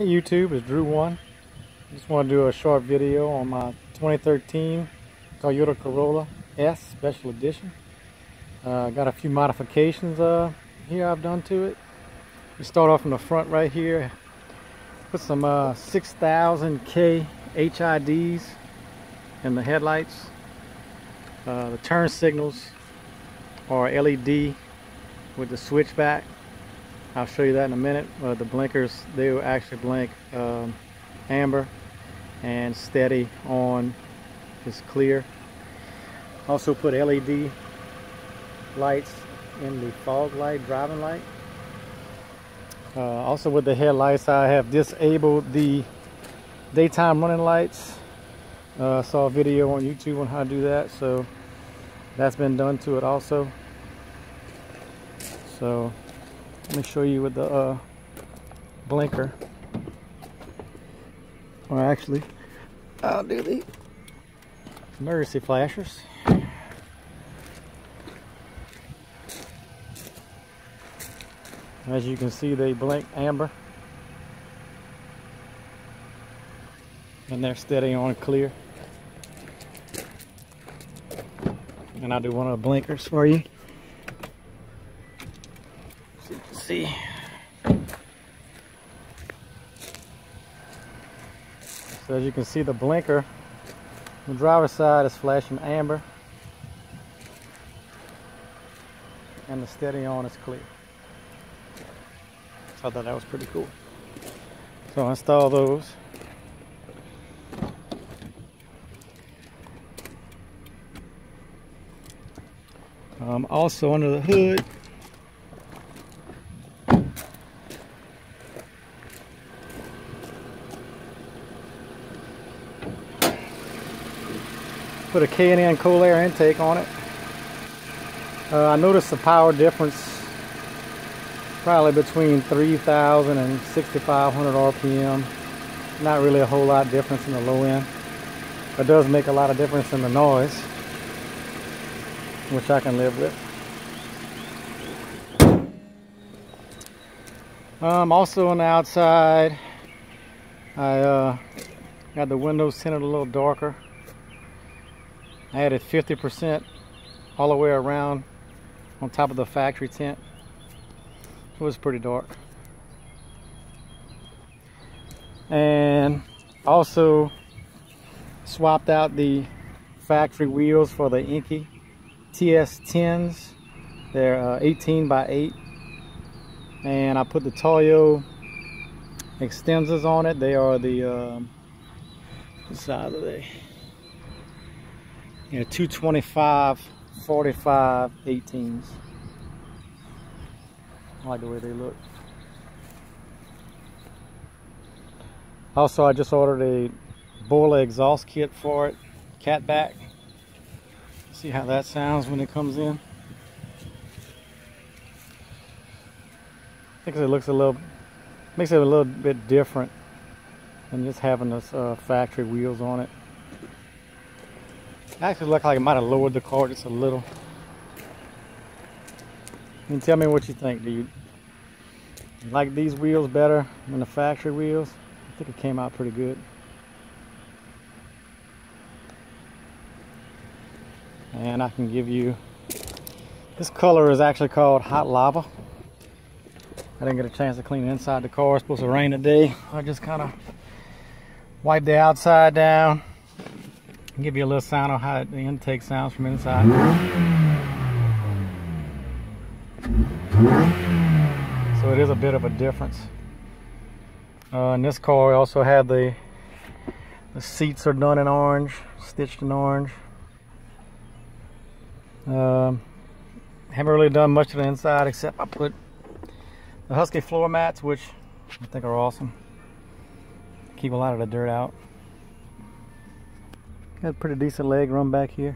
Hey YouTube, it's Drew One. Just want to do a short video on my 2013 Toyota Corolla S Special Edition. Uh, got a few modifications uh, here I've done to it. We start off in the front right here. Put some uh, 6000K HIDs in the headlights. Uh, the turn signals are LED with the switchback I'll show you that in a minute. Uh, the blinkers, they will actually blink um, amber and steady on is clear. Also put LED lights in the fog light, driving light. Uh, also with the headlights, I have disabled the daytime running lights. Uh, I saw a video on YouTube on how to do that, so that's been done to it also. So let me show you with the uh, blinker. Or actually, I'll do the emergency flashers. As you can see, they blink amber. And they're steady on clear. And I'll do one of the blinkers for you. See. So as you can see the blinker, the driver's side is flashing amber and the steady on is clear. So I thought that was pretty cool. So I install those. Um, also under the hood Put a K&N cool air intake on it. Uh, I noticed the power difference probably between 3,000 and 6,500 RPM. Not really a whole lot difference in the low end. It does make a lot of difference in the noise, which I can live with. Um, also on the outside, I uh, got the windows tinted a little darker. I added 50% all the way around on top of the factory tent. It was pretty dark. And also swapped out the factory wheels for the Eenki TS10s. They're uh, 18 by 8. And I put the Toyo Extensas on it. They are the, um, what size are they? You know 225 45 18s I like the way they look. Also I just ordered a Borla exhaust kit for it. Catback see how that sounds when it comes in. I think it looks a little makes it a little bit different than just having this uh, factory wheels on it Actually look like it might have lowered the car just a little. And tell me what you think. Do you like these wheels better than the factory wheels? I think it came out pretty good. And I can give you, this color is actually called Hot Lava. I didn't get a chance to clean inside the car. It's supposed to rain today. I just kind of wiped the outside down give you a little sound on how the intake sounds from inside. So it is a bit of a difference. Uh, in this car, we also have the the seats are done in orange, stitched in orange. Um, haven't really done much to the inside except I put the Husky floor mats, which I think are awesome. Keep a lot of the dirt out. Got a pretty decent leg run back here.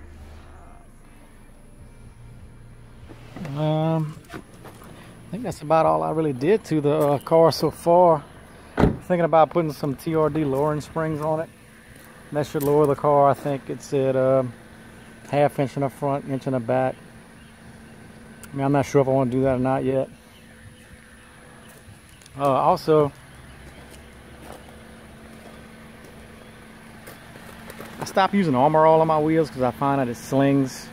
Um, I think that's about all I really did to the uh, car so far. Thinking about putting some TRD lowering springs on it. That should lower the car. I think it's at uh, half inch in the front, inch in the back. I mean, I'm not sure if I want to do that or not yet. Uh, also, stopped using Armor All on my wheels because I find that it slings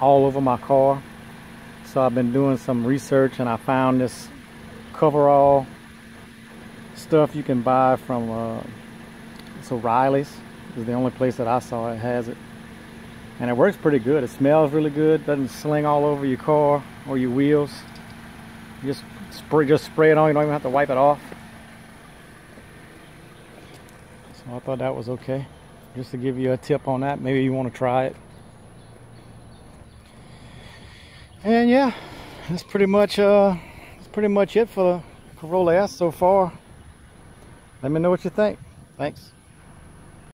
all over my car. So I've been doing some research and I found this coverall stuff you can buy from uh, it's O'Reilly's. is the only place that I saw it has it. And it works pretty good. It smells really good. Doesn't sling all over your car or your wheels. You just spray, just spray it on. You don't even have to wipe it off. So I thought that was okay. Just to give you a tip on that. Maybe you want to try it. And yeah, that's pretty much uh, that's pretty much it for the Corolla S so far. Let me know what you think. Thanks.